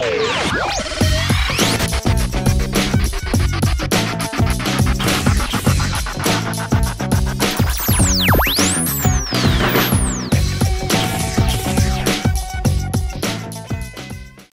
Hey.